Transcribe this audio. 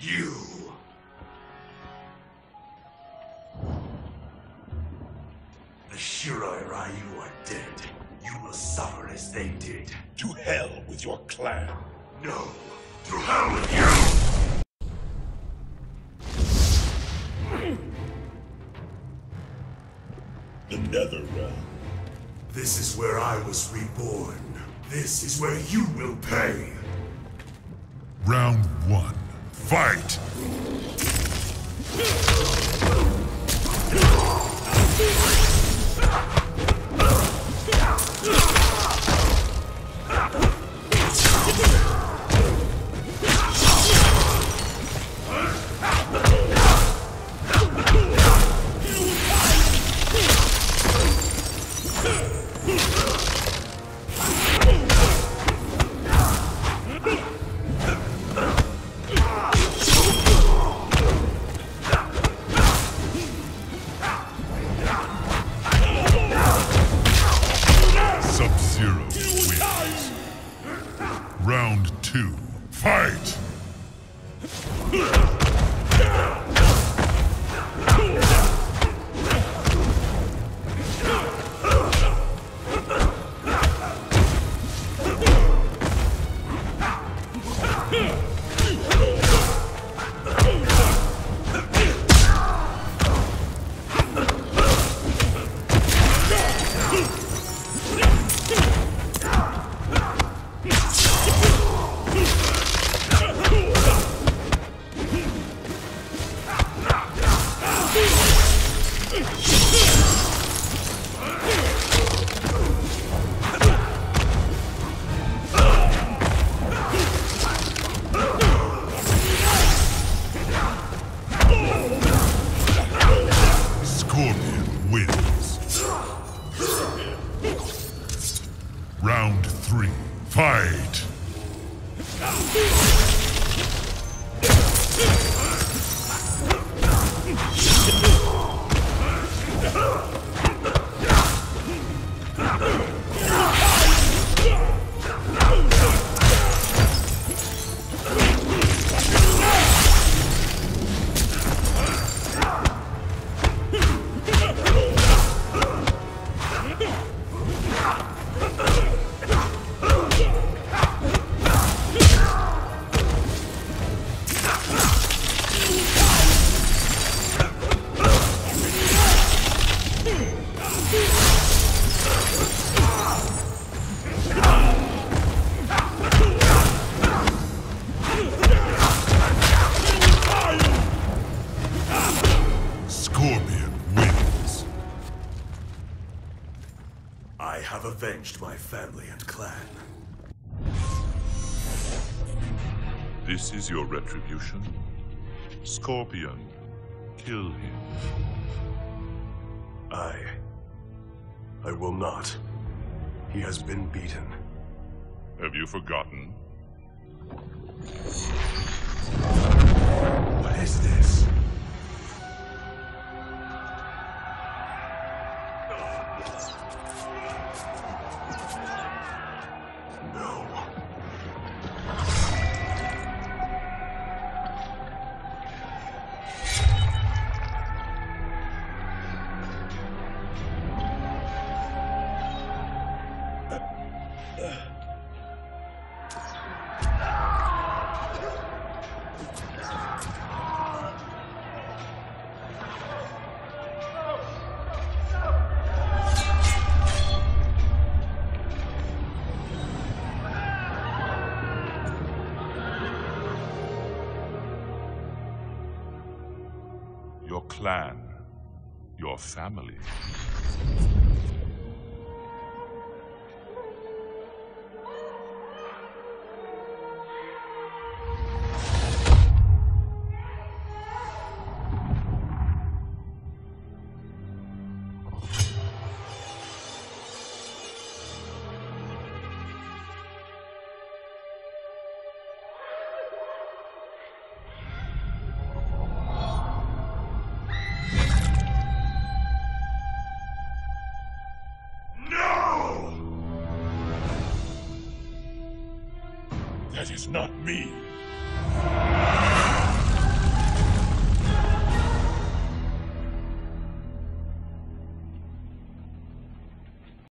You. The Shirai Ryu are dead. You will suffer as they did. To hell with your clan. No. To hell with you! The Nether Realm. This is where I was reborn. This is where you will pay. Round one. Fight! Two. Scorpion wins. Round three. Fight! Have avenged my family and clan. This is your retribution? Scorpion, kill him. I. I will not. He has been beaten. Have you forgotten? 啊！Your clan, your family. not me.